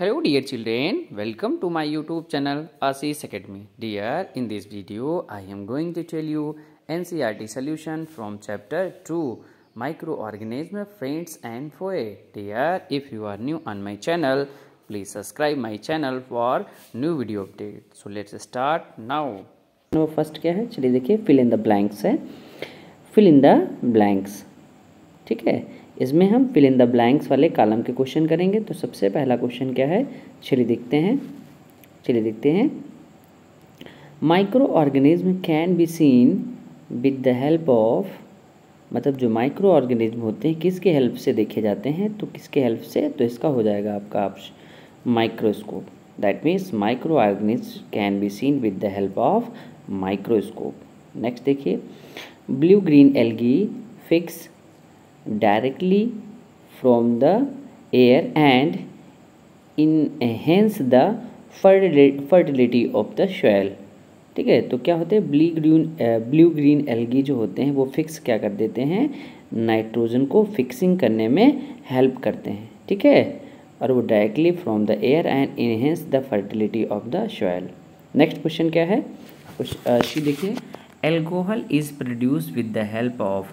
Hello dear children welcome to my YouTube channel Ashish Academy dear in this video I am going to tell you NCERT solution from chapter two micro organism friends and foe dear if you are new on my channel please subscribe my channel for new video update so let's start now no first क्या है? चलिए देखिए fill in the blanks है। Fill in the blanks ठीक है? इसमें हम fill in the blanks वाले कॉलम के क्वेश्चन करेंगे। तो सबसे पहला क्वेश्चन क्या है? चलिए देखते हैं। चलिए देखते हैं। Micro organism can be seen with the help of मतलब जो माइक्रो ऑर्गेनिज्म होते हैं, किसके हेल्प से देखे जाते हैं? तो किसके हेल्प से? तो इसका हो जाएगा आपका option microscope that means micro organism can be seen with the help of microscope next देखिए। Blue green algae fix directly from the air and enhance the fertility of the soil. ठीक है? तो क्या होते हैं? Blue green blue green algae जो होते हैं, वो फिक्स क्या कर देते हैं? नाइट्रोजन को फिक्सिंग करने में हेल्प करते हैं। ठीक है? और वो directly from the air and enhance the fertility of the soil next question क्या है? शी देखिए। Alcohol is produce with the help of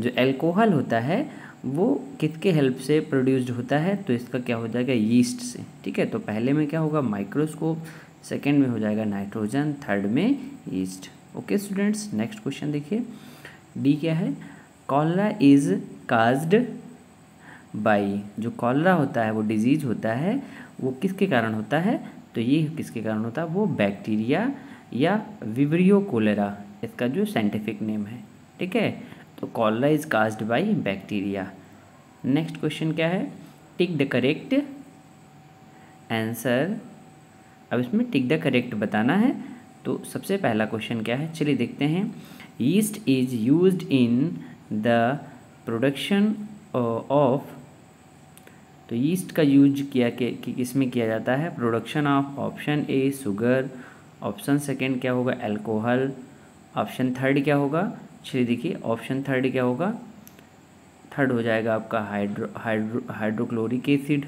जो एल्कोहल होता है, वो किसके हेल्प से प्रोड्यूस्ड होता है? तो इसका क्या हो जाएगा? यीस्ट से। ठीक है? तो पहले में क्या होगा? माइक्रोस्कोप सेकेंड में हो जाएगा नाइट्रोजन थर्ड में yeast okay students next question देखिए। डी क्या है? कॉलरा इज़ काज्ड बाई जो कॉलरा होता है, वो डिज़ीज़ होता है, वो किसके कारण होता है? तो ये किसके कारण होता है? वो बैक्टीरिया या विवरियो कोलेरा इसका जो साइंटिफिक नेम है। ठीक है? तो cholera is caused by bacteria next question क्या है? टिक द करेक्ट आंसर अब इसमें टिक द करेक्ट बताना है। तो सबसे पहला क्वेश्चन क्या है? चलिए देखते हैं। Yeast is use in the production of तो ईस्ट का यूज़ किया कि, कि किसमें किया जाता है? Production of option A sugar option second क्या होगा? एल्कोहल ऑप्शन थर्ड क्या होगा? चलिए देखिए ऑप्शन थर्ड क्या होगा? थर्ड हो जाएगा आपका हाइड्रो हाइड्रो हाइड्रोक्लोरिक एसिड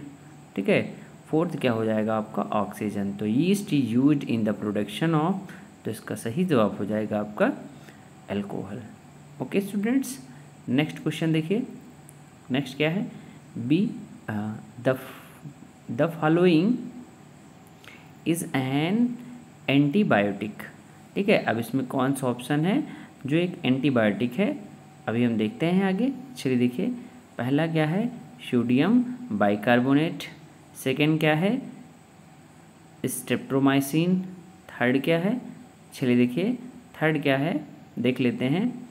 ठीक है? फोर्थ क्या हो जाएगा आपका ऑक्सीजन तो yeast use in the production of तो इसका सही जवाब हो जाएगा आपका alcohol okay students next question देखिए. नेक्स्ट क्या है? B the the following is an antibiotic ठीक है? अब इसमें कौन सा ऑप्शन है? जो एक एंटीबायोटिक है, अभी हम देखते हैं आगे। चलिए देखिए, पहला क्या है? Sodium bicarbonate. सेकेंड क्या है? स्टेप्ट्रोमाइसिन थर्ड क्या है? चलिए देखिए, थर्ड क्या है? देख लेते हैं।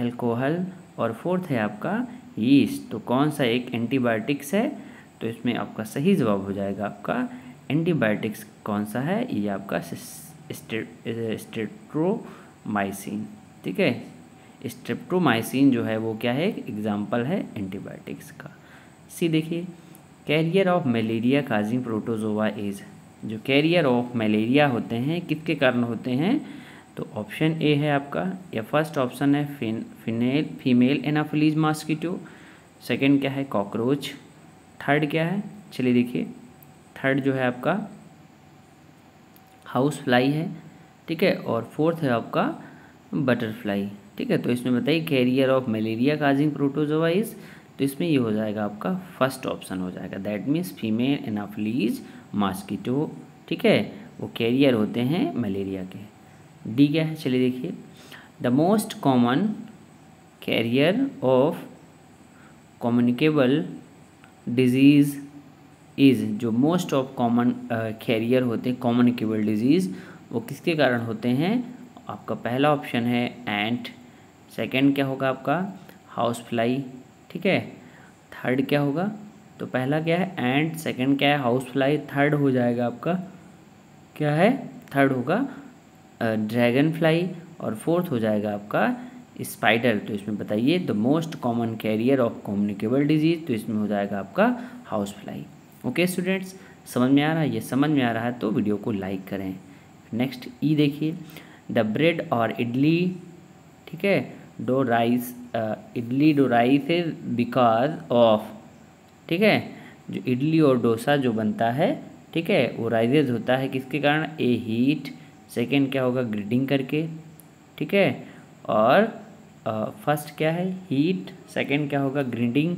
एल्कोहल और फोर्थ है आपका यीस्ट। तो कौन सा एक एंटीबायोटिक्स है? तो इसमें आपका सही जवाब हो जाएगा आपका एंटीबायोटिक्स कौन सा है? ये आपका स्टेट्रोमाइसिन ठीक है? स्ट्रेप्टोमाइसिन जो है वो क्या है? एग्ज़ाम्पल है एंटीबायोटिक्स का। सी देखिए carrier of malaria causing protozoa is जो कैरियर ऑफ़ मलेरिया होते हैं, किसके कारण होते हैं? तो ऑप्शन ए है आपका, या फ़र्स्ट ऑप्शन है फिन फिनेल फीमेल एनाफिलीज मॉस्किटो सेकंड क्या है? कॉकरोच थर्ड क्या है? चलिए देखिए थर्ड जो है आपका हाउस फ्लाई है। ठीक है? और फोर्थ है आपका बटरफ्लाई ठीक है? तो इसमें बताइए carrier of malaria causing protozoa is तो इसमें ये हो जाएगा आपका फ़र्स्ट ऑप्शन हो जाएगा। That means female anopheles mosquito ठीक है? वो कैरियर होते हैं मलेरिया के। डी क्या है? चलिए देखिए। The most common carrier of communicable disease is जो मोस्ट ऑफ़ कॉमन कैरियर होते हैं कम्युनिकेबल डिज़ीज़ वो किसके कारण होते हैं? आपका पहला ऑप्शन है एंट सेकंड क्या होगा आपका? हाउस फ्लाई ठीक है? थर्ड क्या होगा? तो पहला क्या है? एंट सेकंड क्या है? हाउस फ्लाई थर्ड हो जाएगा आपका। क्या है? थर्ड होगा ड्रैगन फ्लाई और फोर्थ हो जाएगा आपका स्पाइडर तो इसमें बताइए the most common carrier of communicable disease तो इसमें हो जाएगा आपका हाउस फ्लाई ओके स्टूडेंट्स समझ में आ रहा है? ये समझ में आ रहा है तो वीडियो को लाइक करें। नेक्स्ट ई देखिए। द ब्रेड और इडली ठीक है? Dough rise idli dough rise is because of ठीक है? जो इडली और डोसा जो बनता है ठीक है? वो राइजेज होता है किसके कारण? ए हीट सेकेंड क्या होगा? ग्रीडिंग करके ठीक है? और फ़र्स्ट uh, क्या है? हीट सेकेंड क्या होगा? ग्रीडिंग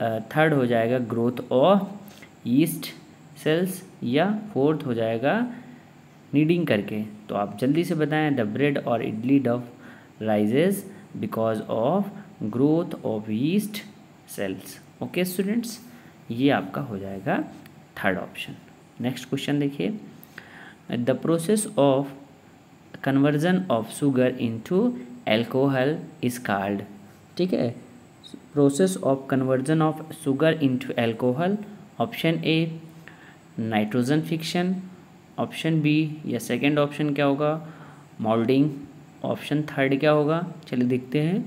थर्ड uh, हो जाएगा ग्रोथ ऑफ़ ईस्ट सेल्स या फोर्थ हो जाएगा नीडिंग करके तो आप जल्दी से बताएँ द ब्रेड और idli dough rises because of growth of yeast cells okay students ये आपका हो जाएगा थर्ड ऑप्शन नेक्स्ट क्वेश्चन देखिए. The process of conversion of sugar into alcohol is card ठीक है? Process of conversion of sugar into alcohol option A nitrogen fixation option B या second option क्या होगा? मोल्डिंग। ऑप्शन थर्ड क्या होगा? चलिए देखते हैं।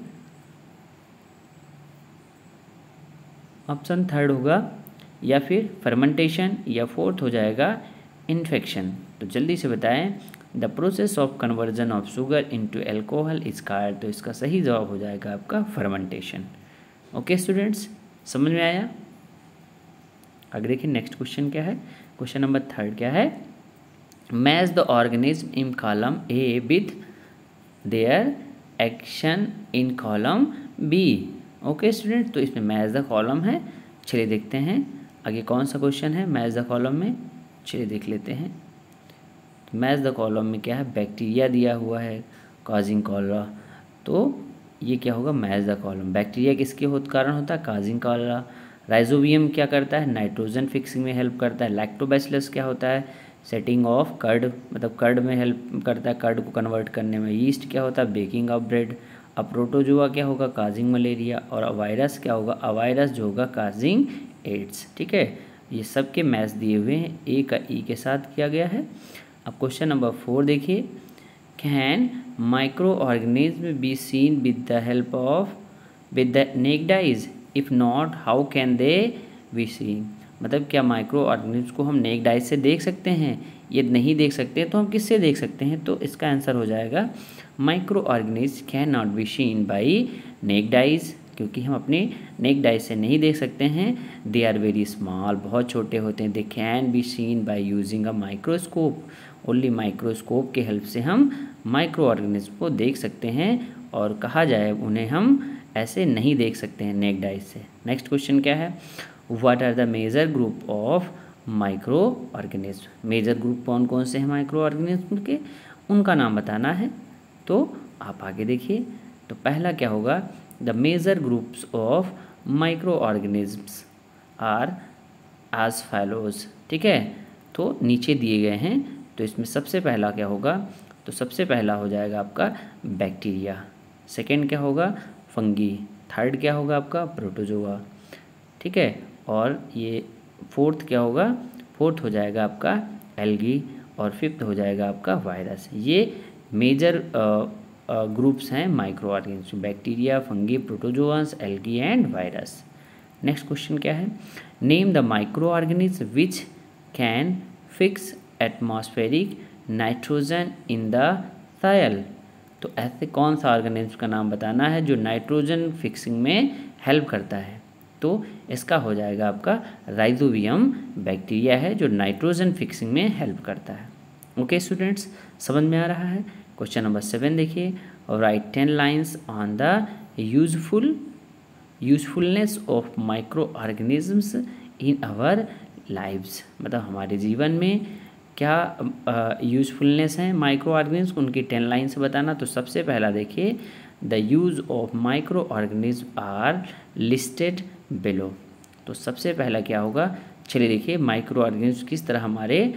ऑप्शन थर्ड होगा, या फिर फर्मेंटेशन या फोर्थ हो जाएगा इन्फेक्शन तो जल्दी से बताएँ the process of conversion of sugar into alcohol is car तो इसका सही जवाब हो जाएगा आपका फर्मेंटेशन ओके स्टूडेंट्स समझ में आया? आगे देखिए नेक्स्ट क्वेश्चन क्या है? क्वेश्चन नंबर थर्ड क्या है? Match the organism in column A with their action in column B okay student तो इसमें मैच द कॉलम है। चलिए देखते हैं। आगे कौन सा क्वेश्चन है? मैच द कॉलम में। चलिए देख लेते हैं। मैच द कॉलम में क्या है? बैक्टीरिया दिया हुआ है काजिंग कॉलरा तो ये क्या होगा? मैच द कॉलम बैक्टीरिया किसके हो कारण होता है? काजिंग कॉलरा राइजोवियम क्या करता है? नाइट्रोजन फिक्सिंग में हेल्प करता है। लैक्टोबैसिलस क्या होता है? सेटिंग ऑफ़ कर्ड मतलब कर्ड में हेल्प करता है कर्ड को कन्वर्ट करने में। ईस्ट क्या होता है? बेकिंग ऑफ़ ब्रेड अब प्रोटोजुआ क्या होगा? काजिंग मलेरिया और वायरस क्या होगा? अवायरस जो होगा काजिंग एड्स ठीक है? ये सब के मैच दिए हुए हैं। ए का ई के साथ किया गया है। अब क्वेश्चन नंबर फोर देखिए। Can micro organism be seen with the help of with the naked eyes if not how can they be seen मतलब क्या माइक्रो ऑर्गेनिज्म को हम नेक डाइज से देख सकते हैं? ये नहीं देख सकते तो हम किससे देख सकते हैं? तो इसका आंसर हो जाएगा micro organism can not be seen by naked eyes क्योंकि हम अपने नेक डाइज से नहीं देख सकते हैं। दे आर वेरी स्मॉल बहुत छोटे होते हैं। They can be seen by using a microscope only microscope के हेल्प से हम माइक्रो ऑर्गेनिज्म को देख सकते हैं, और कहा जाए उन्हें हम ऐसे नहीं देख सकते हैं नेक डाइज से। नेक्स्ट क्वेश्चन क्या है? What are the major group of micro organism major group कौन कौन से हैं माइक्रो ऑर्गेनिज्म के? उनका नाम बताना है। तो आप आगे देखिए। तो पहला क्या होगा? The major groups of micro organisms are as follows ठीक है? तो नीचे दिए गए हैं। तो इसमें सबसे पहला क्या होगा? तो सबसे पहला हो जाएगा आपका बैक्टीरिया। सेकेंड क्या होगा? फंगी। थर्ड क्या होगा आपका? प्रोटोजोआ। ठीक है? और ये फोर्थ क्या होगा? फोर्थ हो जाएगा आपका एल्गी और फिफ्थ हो जाएगा आपका वायरस। ये मेजर ग्रुप्स हैं micro organism bacteria fungi protozoans algae and virus next question क्या है? Name the micro organism which can fix atmospheric nitrogen in the soil तो ऐसे कौन सा ऑर्गेनिज्म का नाम बताना है जो नाइट्रोजन फिक्सिंग में हेल्प करता है? तो इसका हो जाएगा आपका राइजोवियम बैक्टीरिया है, जो नाइट्रोजन फिक्सिंग में हेल्प करता है। ओके स्टूडेंट्स समझ में आ रहा है? क्वेश्चन नंबर सेवन देखिए। और write ten lines on the useful usefulness of micro organisms in our lives मतलब हमारे जीवन में क्या यूजफुलनेस है माइक्रो ऑर्गेनिज्म उनकी टेन लाइन से बताना। तो सबसे पहला देखिए the use of micro organism are listed below तो सबसे पहला क्या होगा? चलिए देखिए माइक्रो ऑर्गेनिज्म किस तरह हमारे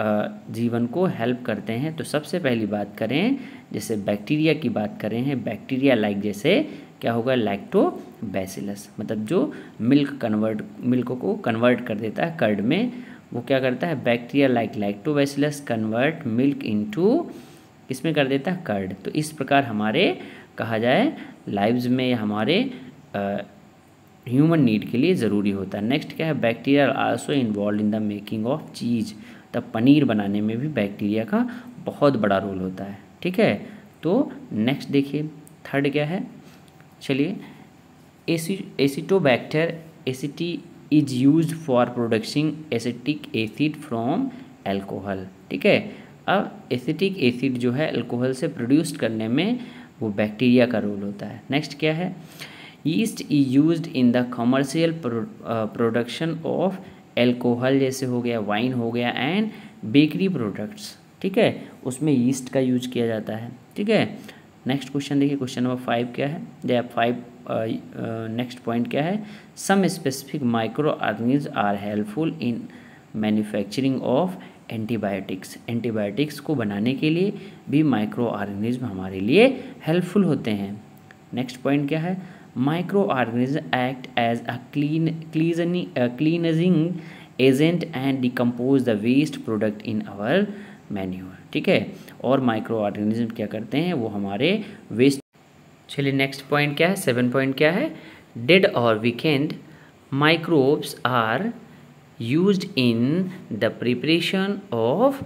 जीवन को हेल्प करते हैं। तो सबसे पहली बात करें, जैसे बैक्टीरिया की बात करें हैं बैक्टीरिया लाइक जैसे क्या होगा? लैक्टोबैसिलस मतलब जो मिल्क कन्वर्ट मिल्क को कन्वर्ट कर देता है कर्ड में, वो क्या करता है? Bacteria like lactobacillus convert milk into इसमें कर देता है? कर्ड तो इस प्रकार हमारे, कहा जाए लाइव्स में हमारे ह्यूमन नीड के लिए ज़रूरी होता है। नेक्स्ट क्या है? Bacteria also involve in the making of cheese तब पनीर बनाने में भी बैक्टीरिया का बहुत बड़ा रोल होता है। ठीक है? तो नेक्स्ट देखिए। थर्ड क्या है? चलिए। AC acetobacter aceti is use for producing acetic acid from alcohol ठीक है? अब एसिटिक एसिड जो है एल्कोहल से प्रोड्यूस करने में वो बैक्टीरिया का रोल होता है। नेक्स्ट क्या है? Yeast is use in the commercial production of alcohol जैसे हो गया वाइन हो गया एंड बेकरी प्रोडक्ट्स ठीक है? उसमें ईस्ट का यूज़ किया जाता है, ठीक है? नेक्स्ट क्वेश्चन देखिए क्वेश्चन नंबर फाइव क्या है? या फाइव नेक्स्ट पॉइंट क्या है? Some specific micro organism are helpful in manufacturing of antibiotics antibiotics को बनाने के लिए भी माइक्रो ऑर्गेनिज्म हमारे लिए हेल्पफुल होते हैं। नेक्स्ट पॉइंट क्या है? Micro organism act as a cleaning agent and decompose the waste product in our manure ठीक है? और माइक्रो ऑर्गेनिज्म क्या करते हैं? वो हमारे वेस्ट चलिए नेक्स्ट पॉइंट क्या है? सेवन पॉइंट क्या है? डेड और weakened microbes are use in the preparation of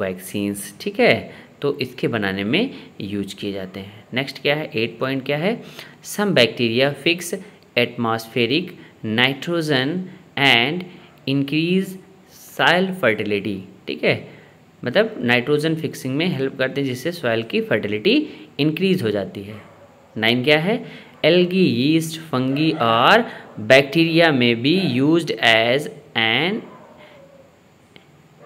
vaccines ठीक है? तो इसके बनाने में यूज़ किए जाते हैं। नेक्स्ट क्या है? एट पॉइंट क्या है? Some bacteria fix atmospheric nitrogen and increase soil fertility ठीक है? मतलब नाइट्रोजन फिक्सिंग में हेल्प करते हैं, जिससे सॉइल की फर्टिलिटी इंक्रीज हो जाती है। नाइन क्या है? एल्गी यीस्ट फंगी और बैक्टीरिया में भी यूज़ एज एन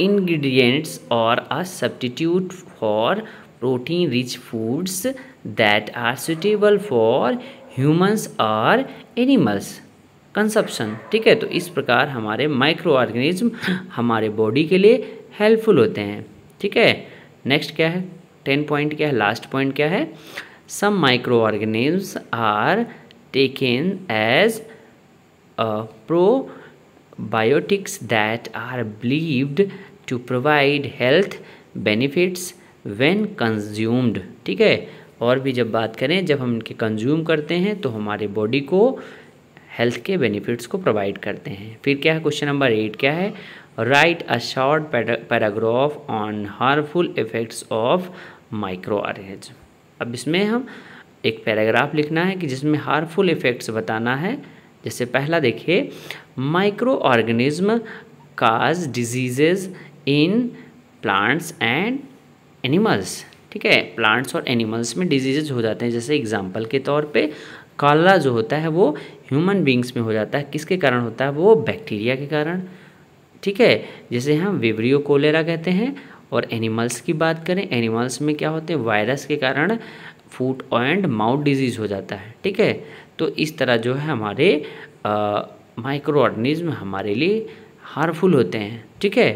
ingredients और a substitute for protein rich foods that are suitable for humans or animals. Consumption ठीक है? तो इस प्रकार हमारे माइक्रो ऑर्गेनिज्म हमारे बॉडी के लिए हेल्पफुल होते हैं, ठीक है? नेक्स्ट क्या है? टेन पॉइंट क्या है? लास्ट पॉइंट क्या है? Some micro organism are taken as pro biotics that are believed to provide health benefits when consumed ठीक है? और भी जब बात करें, जब हम इनके कंज्यूम करते हैं तो हमारे बॉडी को हेल्थ के बेनिफिट्स को प्रोवाइड करते हैं। फिर क्या है? क्वेश्चन नंबर एट क्या है? Write a short paragraph on harmful effects of micro organism अब इसमें हम एक पैराग्राफ लिखना है कि जिसमें हार्मफुल इफेक्ट्स बताना है। जैसे पहला देखिए micro organism cause diseases in plants and animals ठीक है? प्लांट्स और एनिमल्स में डिजीजेज हो जाते हैं। जैसे एग्ज़ाम्पल के तौर पे काला जो होता है वो ह्यूमन बींग्स में हो जाता है। किसके कारण होता है? वो बैक्टीरिया के कारण। ठीक है? जैसे हम विवरियो कोलेरा कहते हैं और एनिमल्स की बात करें एनिमल्स में क्या होते हैं? वायरस के कारण फूट एंड माउथ डिज़ीज़ हो जाता है। ठीक है? तो इस तरह जो है हमारे माइक्रो ऑर्गेनिज्म हमारे लिए हार्मफुल होते हैं। ठीक है?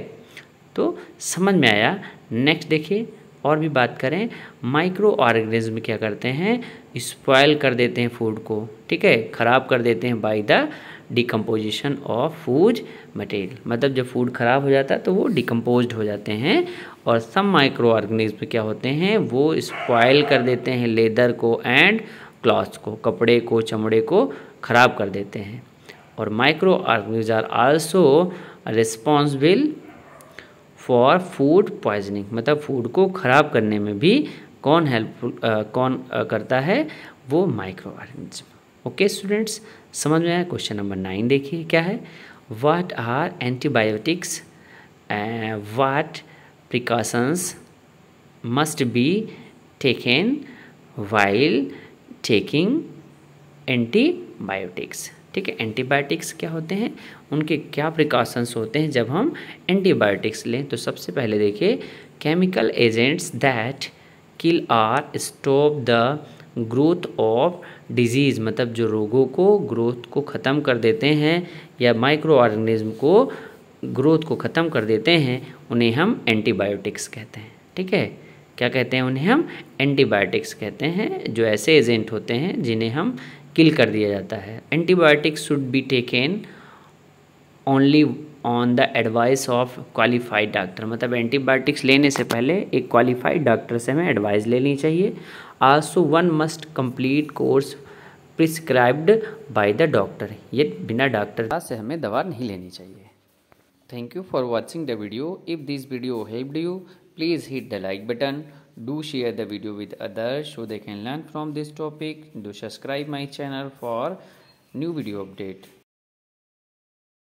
तो समझ में आया? नेक्स्ट देखिए। और भी बात करें माइक्रो ऑर्गेनिज्म क्या करते हैं? स्पॉयल कर देते हैं फ़ूड को, ठीक है? ख़राब कर देते हैं by the decomposition of food material मतलब जब फ़ूड ख़राब हो जाता है तो वो डिकम्पोज हो जाते हैं और सब माइक्रो ऑर्गेनिज्म क्या होते हैं? वो स्पॉयल कर देते हैं लेदर को एंड क्लॉथ्स को, कपड़े को, चमड़े को ख़राब कर देते हैं. और micro organism are also responsible for food poisoning मतलब फ़ूड को ख़राब करने में भी कौन हेल्पफुल कौन uh, करता है? वो माइक्रो ऑर्गेनिज्म ओके स्टूडेंट्स समझ में आया? क्वेश्चन नंबर नाइन देखिए क्या है? What are antibiotics what precautions must be taken while taking antibiotics ठीक है एंटीबायोटिक्स क्या होते हैं? उनके क्या प्रिकॉशंस होते हैं जब हम एंटीबायोटिक्स लें? तो सबसे पहले देखिए chemical agents that kill or stop the growth of disease मतलब जो रोगों को ग्रोथ को ख़त्म कर देते हैं या माइक्रो ऑर्गेनिज्म को ग्रोथ को ख़त्म कर देते हैं, उन्हें हम एंटीबायोटिक्स कहते हैं। ठीक है? क्या कहते हैं उन्हें हम? एंटीबायोटिक्स कहते हैं, जो ऐसे एजेंट होते हैं जिन्हें हम किल कर दिया जाता है। Antibiotics should be taken only on the advice of qualified doctor मतलब एंटीबायोटिक्स लेने से पहले एक क्वालिफाइड डॉक्टर से हमें एडवाइस लेनी चाहिए। Also one must complete course prescribed by the doctor ये बिना डॉक्टर से हमें दवा नहीं लेनी चाहिए। Thank you for watching the video if this video helped you please hit the like button do share the video with others so they can learn from this topic. Do subscribe my channel for new video update